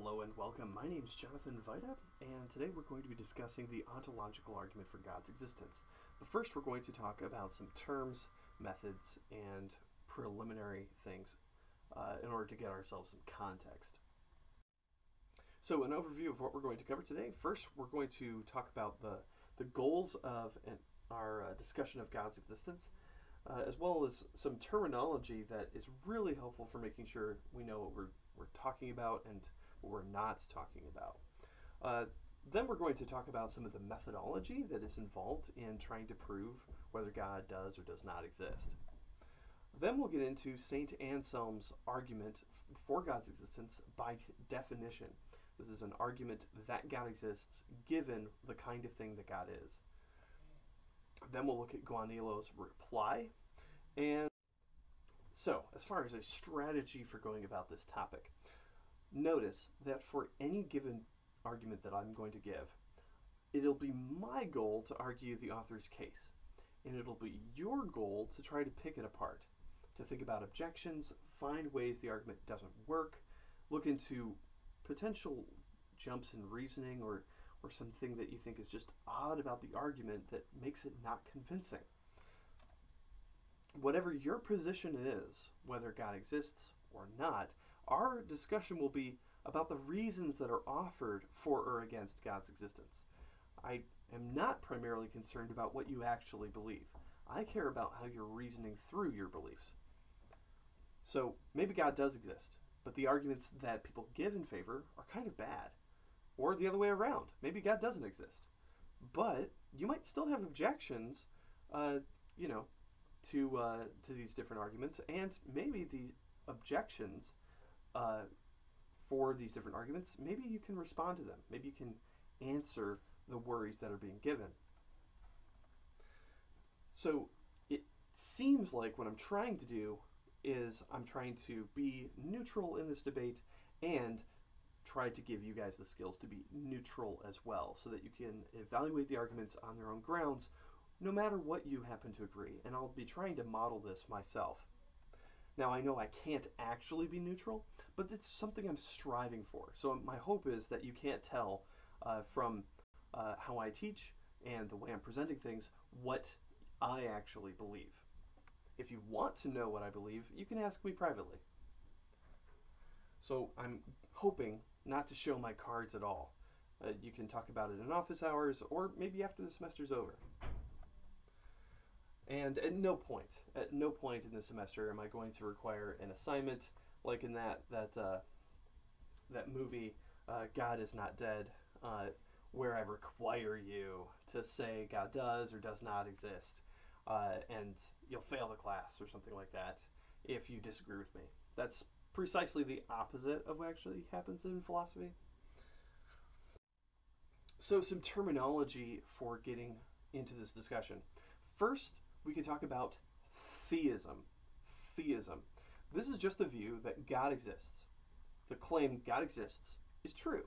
Hello and welcome. My name is Jonathan Vajda, and today we're going to be discussing the ontological argument for God's existence. But first, we're going to talk about some terms, methods, and preliminary things uh, in order to get ourselves some context. So, an overview of what we're going to cover today. First, we're going to talk about the, the goals of an, our uh, discussion of God's existence. Uh, as well as some terminology that is really helpful for making sure we know what we're, we're talking about and we're not talking about. Uh, then we're going to talk about some of the methodology that is involved in trying to prove whether God does or does not exist. Then we'll get into St. Anselm's argument for God's existence by definition. This is an argument that God exists given the kind of thing that God is. Then we'll look at Gaunilo's reply. And so, as far as a strategy for going about this topic, Notice that for any given argument that I'm going to give, it'll be my goal to argue the author's case. And it'll be your goal to try to pick it apart, to think about objections, find ways the argument doesn't work, look into potential jumps in reasoning or, or something that you think is just odd about the argument that makes it not convincing. Whatever your position is, whether God exists or not, our discussion will be about the reasons that are offered for or against God's existence. I am not primarily concerned about what you actually believe. I care about how you're reasoning through your beliefs. So maybe God does exist, but the arguments that people give in favor are kind of bad. Or the other way around. Maybe God doesn't exist. But you might still have objections, uh, you know, to uh, to these different arguments, and maybe the objections uh, for these different arguments, maybe you can respond to them. Maybe you can answer the worries that are being given. So it seems like what I'm trying to do is I'm trying to be neutral in this debate and try to give you guys the skills to be neutral as well so that you can evaluate the arguments on their own grounds no matter what you happen to agree. And I'll be trying to model this myself. Now, I know I can't actually be neutral, but it's something I'm striving for. So, my hope is that you can't tell uh, from uh, how I teach and the way I'm presenting things what I actually believe. If you want to know what I believe, you can ask me privately. So, I'm hoping not to show my cards at all. Uh, you can talk about it in office hours or maybe after the semester's over. And at no point, at no point in the semester am I going to require an assignment like in that that uh, that movie uh, God is not dead, uh, where I require you to say God does or does not exist, uh, and you'll fail the class or something like that if you disagree with me. That's precisely the opposite of what actually happens in philosophy. So, some terminology for getting into this discussion. First, we can talk about theism. Theism. This is just the view that God exists. The claim God exists is true.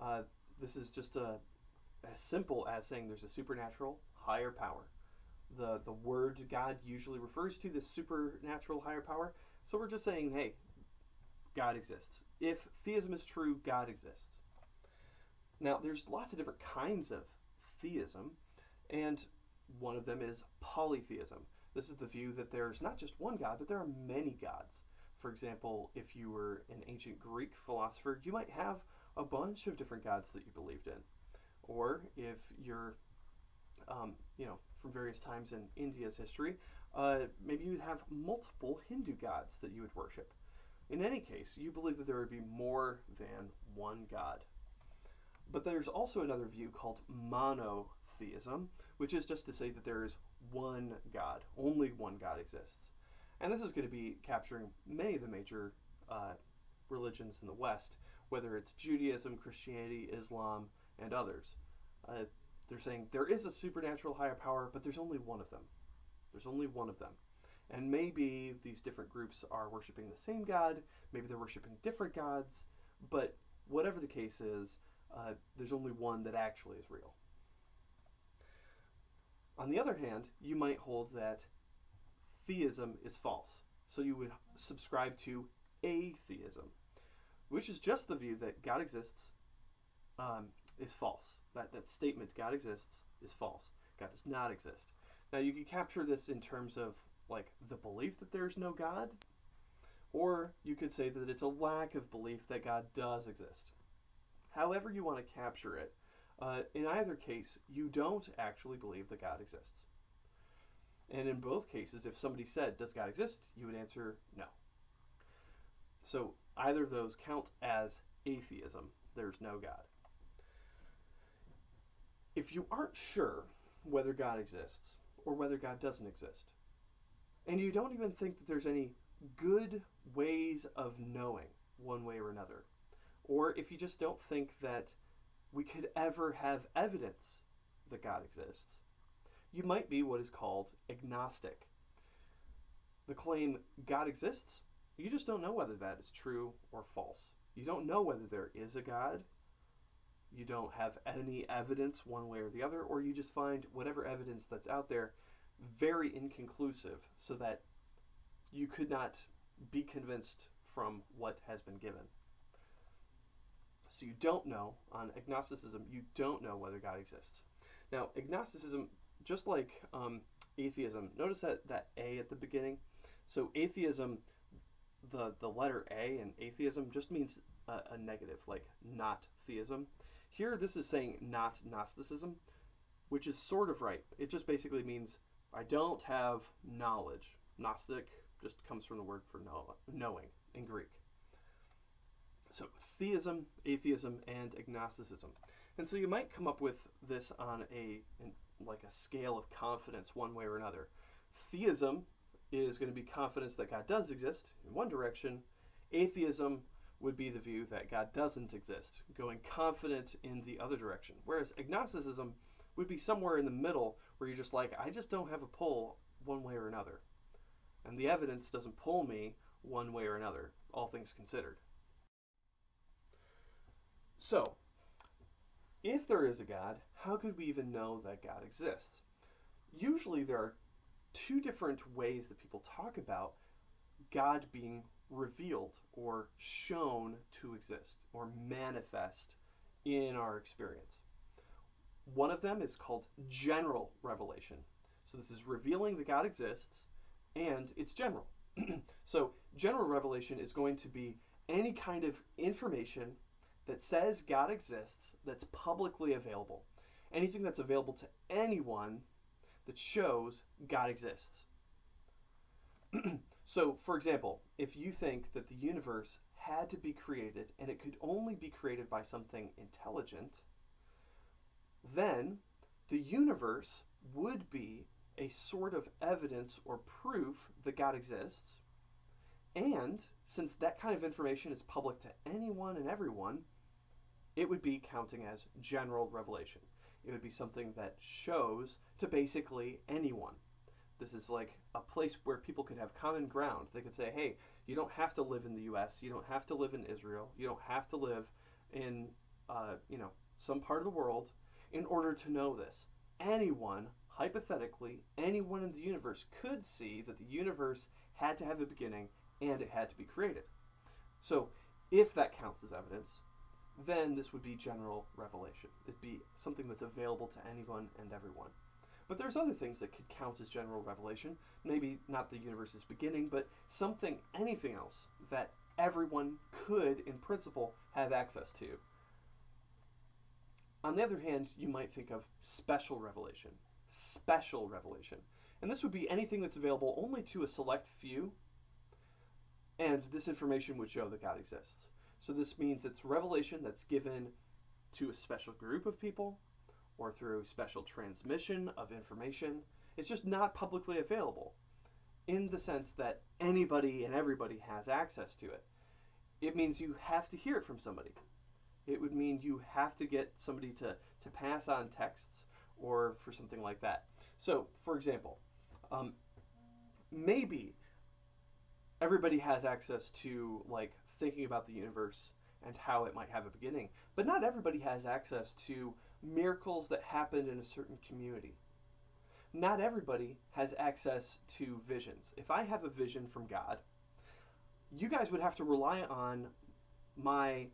Uh, this is just a, as simple as saying there's a supernatural higher power. The, the word God usually refers to this supernatural higher power. So we're just saying, hey, God exists. If theism is true, God exists. Now, there's lots of different kinds of theism, and one of them is polytheism. This is the view that there's not just one God, but there are many gods. For example, if you were an ancient Greek philosopher, you might have a bunch of different gods that you believed in. Or if you're, um, you know, from various times in India's history, uh, maybe you'd have multiple Hindu gods that you would worship. In any case, you believe that there would be more than one God. But there's also another view called monotheism, which is just to say that there is one God, only one God exists. And this is going to be capturing many of the major uh, religions in the West, whether it's Judaism, Christianity, Islam, and others. Uh, they're saying there is a supernatural higher power, but there's only one of them. There's only one of them. And maybe these different groups are worshiping the same God, maybe they're worshiping different gods, but whatever the case is, uh, there's only one that actually is real. On the other hand, you might hold that theism is false. So you would subscribe to atheism. which is just the view that God exists, um, is false. That, that statement, God exists, is false. God does not exist. Now, you can capture this in terms of like the belief that there's no God, or you could say that it's a lack of belief that God does exist. However, you want to capture it, uh, in either case, you don't actually believe that God exists. And in both cases, if somebody said, Does God exist? you would answer no. So either of those count as atheism. There's no God. If you aren't sure whether God exists or whether God doesn't exist, and you don't even think that there's any good ways of knowing one way or another, or if you just don't think that we could ever have evidence that God exists, you might be what is called agnostic. The claim God exists, you just don't know whether that is true or false. You don't know whether there is a God. You don't have any evidence one way or the other, or you just find whatever evidence that's out there very inconclusive so that you could not be convinced from what has been given. So you don't know, on agnosticism, you don't know whether God exists. Now, agnosticism, just like um, atheism, notice that, that A at the beginning. So atheism, the, the letter A in atheism just means a, a negative, like not theism. Here, this is saying not Gnosticism, which is sort of right. It just basically means I don't have knowledge. Gnostic just comes from the word for know, knowing in Greek. So theism, atheism, and agnosticism. And so you might come up with this on a like a scale of confidence one way or another. Theism is going to be confidence that God does exist in one direction. Atheism would be the view that God doesn't exist, going confident in the other direction. Whereas agnosticism would be somewhere in the middle where you're just like, I just don't have a pull one way or another. And the evidence doesn't pull me one way or another, all things considered. So, if there is a God, how could we even know that God exists? Usually, there are two different ways that people talk about God being revealed or shown to exist or manifest in our experience. One of them is called general revelation. So, this is revealing that God exists and it's general. so, general revelation is going to be any kind of information that says God exists that's publicly available. Anything that's available to anyone that shows God exists. so, for example, if you think that the universe had to be created and it could only be created by something intelligent, then the universe would be a sort of evidence or proof that God exists. And since that kind of information is public to anyone and everyone, it would be counting as general revelation. It would be something that shows to basically anyone. This is like a place where people could have common ground. They could say, hey, you don't have to live in the U.S., you don't have to live in Israel, you don't have to live in, uh, you know, some part of the world in order to know this. Anyone, hypothetically, anyone in the universe could see that the universe had to have a beginning and it had to be created. So, if that counts as evidence, then this would be general revelation. It'd be something that's available to anyone and everyone. But there's other things that could count as general revelation. Maybe not the universe's beginning, but something, anything else that everyone could, in principle, have access to. On the other hand, you might think of special revelation. Special revelation. And this would be anything that's available only to a select few, and this information would show that God exists. So this means it's revelation that's given to a special group of people or through special transmission of information. It's just not publicly available in the sense that anybody and everybody has access to it. It means you have to hear it from somebody. It would mean you have to get somebody to, to pass on texts or for something like that. So, for example, um, maybe everybody has access to like thinking about the universe and how it might have a beginning. But not everybody has access to miracles that happened in a certain community. Not everybody has access to visions. If I have a vision from God, you guys would have to rely on my,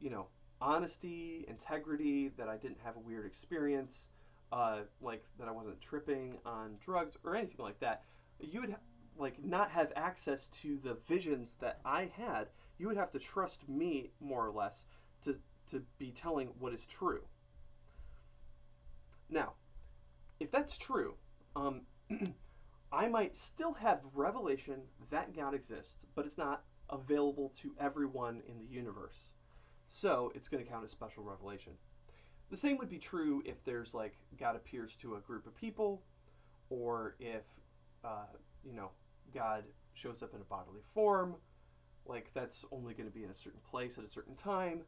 you know, honesty, integrity, that I didn't have a weird experience, uh, like that I wasn't tripping on drugs or anything like that, you would like not have access to the visions that I had. You would have to trust me more or less to to be telling what is true. Now, if that's true, um, I might still have revelation that God exists, but it's not available to everyone in the universe. So it's going to count as special revelation. The same would be true if there's like God appears to a group of people, or if uh, you know God shows up in a bodily form. Like that's only going to be in a certain place at a certain time.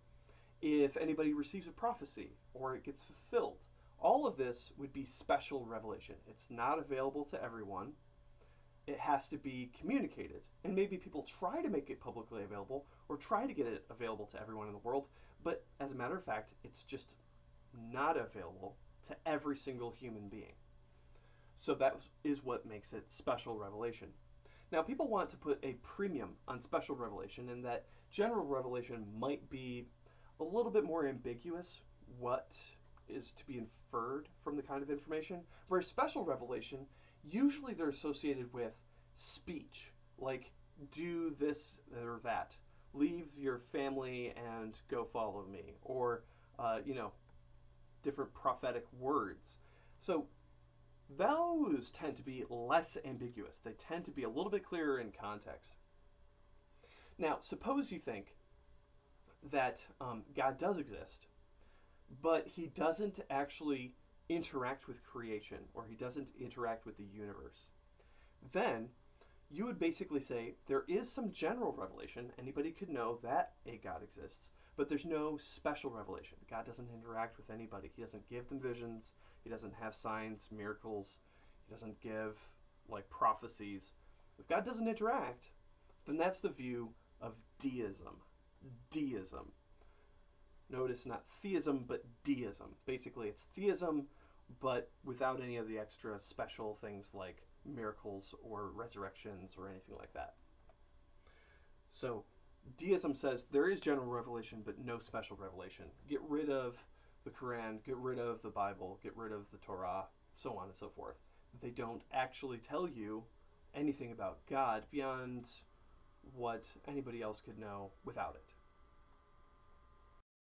If anybody receives a prophecy or it gets fulfilled, all of this would be special revelation. It's not available to everyone. It has to be communicated. And maybe people try to make it publicly available or try to get it available to everyone in the world, but as a matter of fact, it's just not available to every single human being. So that is what makes it special revelation. Now, people want to put a premium on special revelation in that general revelation might be a little bit more ambiguous what is to be inferred from the kind of information, whereas special revelation, usually they're associated with speech, like do this or that, leave your family and go follow me, or, uh, you know, different prophetic words. So those tend to be less ambiguous. They tend to be a little bit clearer in context. Now, suppose you think that um, God does exist, but he doesn't actually interact with creation or he doesn't interact with the universe. Then you would basically say there is some general revelation. Anybody could know that a God exists, but there's no special revelation. God doesn't interact with anybody. He doesn't give them visions. He doesn't have signs, miracles. He doesn't give like prophecies. If God doesn't interact, then that's the view of deism. Deism. Notice not theism, but deism. Basically, it's theism, but without any of the extra special things like miracles or resurrections or anything like that. So, deism says there is general revelation, but no special revelation. Get rid of the Quran, get rid of the Bible, get rid of the Torah, so on and so forth. They don't actually tell you anything about God beyond what anybody else could know without it.